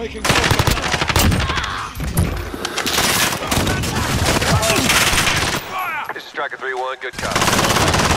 Taking This is Striker 3-1, good cop.